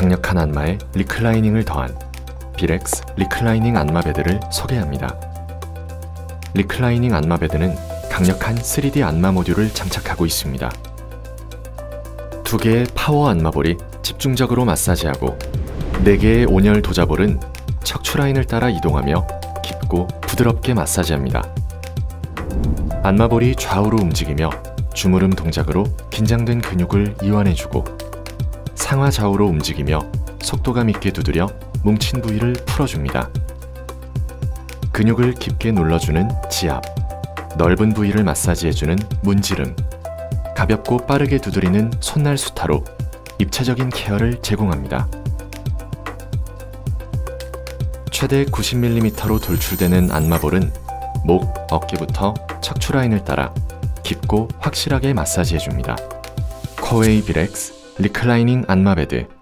강력한 안마에 reclining을 더한 비렉스 reclining 안마 bed를 소개합니다. reclining 안마 bed는 강력한 3D 안마 모듈을 장착하고 있습니다. 두 개의 파워 안마볼이 집중적으로 마사지하고 네 개의 온열 도자볼은 척추 라인을 따라 이동하며 깊고 부드럽게 마사지합니다. 안마볼이 좌우로 움직이며 주무름 동작으로 긴장된 근육을 이완해주고 상하 좌우로 움직이며 속도감 있게 두드려 뭉친 부위를 풀어줍니다. 근육을 깊게 눌러주는 지압, 넓은 부위를 마사지해주는 문지름, 가볍고 빠르게 두드리는 손날 수타로 입체적인 케어를 제공합니다. 최대 90mm로 돌출되는 안마볼은 목, 어깨부터 척추 라인을 따라 깊고 확실하게 마사지해줍니다. 코웨이 비렉스 리클라이닝 안마베드